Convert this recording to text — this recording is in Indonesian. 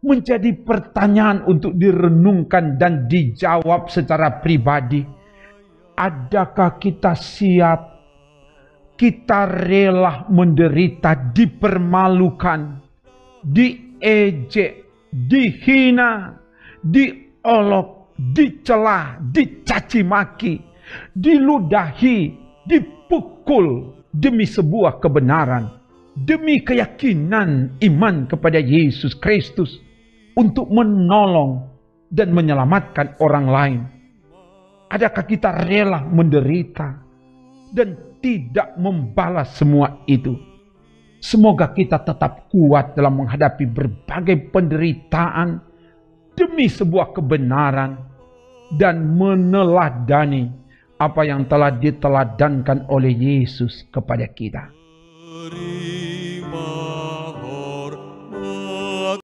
menjadi pertanyaan untuk direnungkan dan dijawab secara pribadi. Adakah kita siap? Kita rela menderita, dipermalukan, diejek, dihina, diolok, dicela, dicaci maki, diludahi, dipukul demi sebuah kebenaran, demi keyakinan iman kepada Yesus Kristus untuk menolong dan menyelamatkan orang lain. Adakah kita rela menderita dan tidak membalas semua itu? Semoga kita tetap kuat dalam menghadapi berbagai penderitaan demi sebuah kebenaran dan meneladani apa yang telah diteladankan oleh Yesus kepada kita.